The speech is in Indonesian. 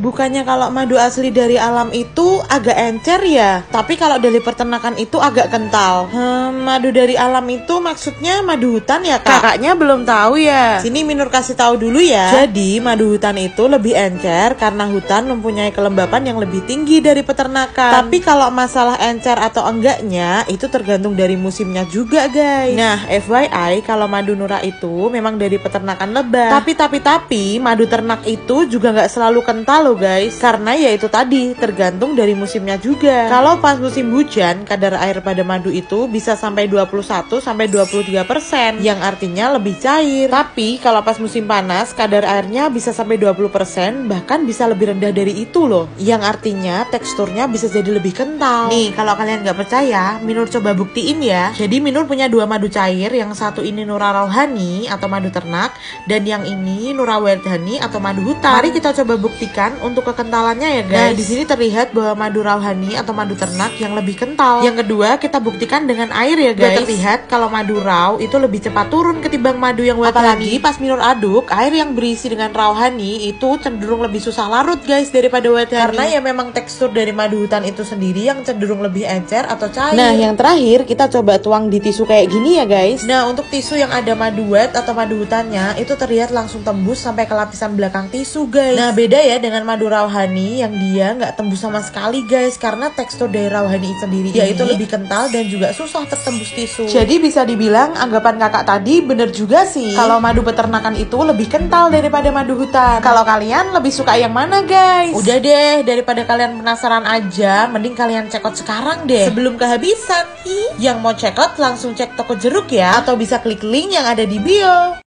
Bukannya kalau madu asli dari alam itu agak encer ya, tapi kalau dari peternakan itu agak kental. Hmm, madu dari alam itu maksudnya madu hutan ya kak? Kakaknya belum tahu ya. Sini Minur kasih tahu dulu ya. Jadi madu hutan itu lebih encer karena hutan mempunyai kelembapan yang lebih tinggi dari peternakan. Tapi kalau masalah encer atau enggaknya itu tergantung dari musimnya juga guys. Nah FYI kalau madu nura itu memang dari peternakan lebah. Tapi tapi tapi madu ternak itu juga nggak selalu kental loh guys. Karena ya itu tadi tergantung dari musimnya juga. Kalau pas musim hujan kadar air pada madu itu bisa sampai 21 sampai 23 persen yang artinya lebih cair. Tapi kalau pas musim panas kadar airnya bisa sampai 20 persen bahkan bisa lebih rendah dari itu loh. Yang artinya teksturnya bisa jadi lebih kental. Nih kalau kalian nggak percaya Minur coba buktiin ya. Jadi Minur punya dua madu cair. Yang satu ini Nura Rohani atau madu ternak dan yang ini Nura Wild atau madu hutan. Mari kita coba buktikan untuk kekentalannya ya guys. Nah, di sini terlihat bahwa madu rauhani atau madu ternak yang lebih kental. Yang kedua, kita buktikan dengan air ya guys. Dan terlihat kalau madu raw itu lebih cepat turun ketimbang madu yang wet Apalagi pas minum aduk, air yang berisi dengan rauhani itu cenderung lebih susah larut guys daripada wet honey. Karena ya memang tekstur dari madu hutan itu sendiri yang cenderung lebih encer atau cair. Nah, yang terakhir kita coba tuang di tisu kayak gini ya guys. Nah, untuk tisu yang ada madu wet atau madu hutannya itu terlihat langsung tembus sampai ke lapisan belakang tisu guys. Nah, beda ya dengan madu rawhani yang dia nggak tembus sama sekali guys karena tekstur dari rawhani sendiri dia itu lebih kental dan juga susah tertembus tisu. Jadi bisa dibilang anggapan kakak tadi bener juga sih. Kalau madu peternakan itu lebih kental daripada madu hutan. Kalau kalian lebih suka yang mana guys? Udah deh daripada kalian penasaran aja, mending kalian cekot sekarang deh sebelum kehabisan. Hi. Yang mau cekot langsung cek toko jeruk ya atau bisa klik link yang ada di bio.